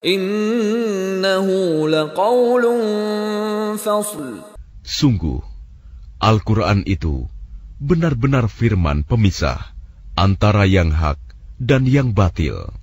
Innahu fasl. Sungguh, Al-Quran itu benar-benar firman pemisah antara yang hak dan yang batil.